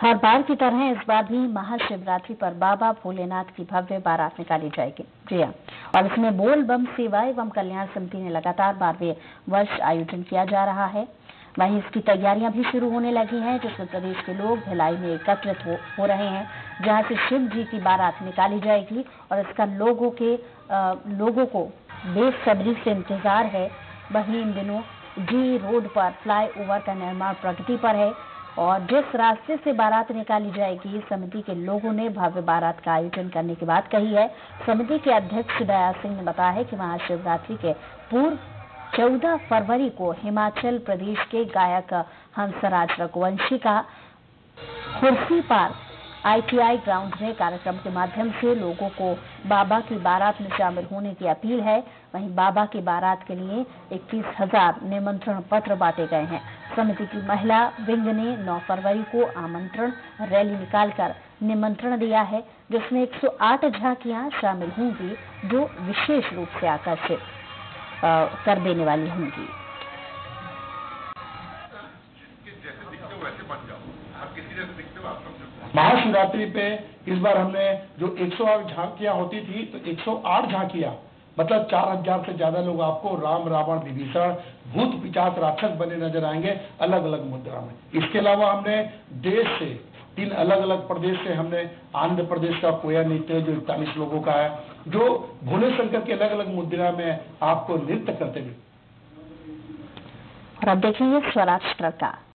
हर बार की तरह इस बार भी महाशिवरात्रि पर बाबा भोलेनाथ की भव्य बारात निकाली जाएगी। जी हाँ और इसमें बोल बम सेवा एवं कल्याण समिति ने लगातार बारहवें वर्ष आयोजन किया जा रहा है। वहीं इसकी तैयारियाँ भी शुरू होने लगी हैं जिसमें प्रदेश के लोग भिलाई में एकत्रित हो, हो रहे हैं जहाँ से शिव जी की बारात निकाली जाएगी और इसका लोगों के आ, लोगों को बेसब्री से इंतज़ार है। वहीं इन दिनों जी रोड पर फ्लाई ओवर का निर्माण प्रगति पर है। और जिस रास्ते से बारात निकाली जाएगी समिति के लोगों ने भव्य बारात का आयोजन करने की बात कही है। समिति के अध्यक्ष दया सिंह ने बताया है कि महाशिवरात्रि के पूर्व 14 फरवरी को हिमाचल प्रदेश के गायक हंसराज रघुवंशी का खुर्सी पार आईटीआई ग्राउंड में कार्यक्रम के माध्यम से लोगों को बाबा की बारात में शामिल होने की अपील है। वहीं बाबा की बारात के लिए इक्कीस हज़ार निमंत्रण पत्र बांटे गए हैं। समिति की महिला विंग ने 9 फरवरी को आमंत्रण रैली निकालकर निमंत्रण दिया है, जिसमें 108 झांकियाँ शामिल होंगी, जो विशेष रूप से आकर्षित कर देने वाली होंगी। महाशिवरात्रि पे इस बार हमने जो 108 झांकियाँ होती थी तो 108 झांकियाँ मतलब 4000 से ज़्यादा लोग आपको राम रावण विभीषण, भूत पिचास राक्षस बने नज़र आएँगे अलग अलग मुद्रा में। इसके अलावा हमने देश से, तीन अलग अलग प्रदेश से हमने आंध्र प्रदेश का, कोया नृत्य, जो इकतालीस लोगों का है, जो भोले शंकर के अलग अलग मुद्रा में आपको नृत्य करते हुए। और अब देखेंगे स्वराष्ट्र का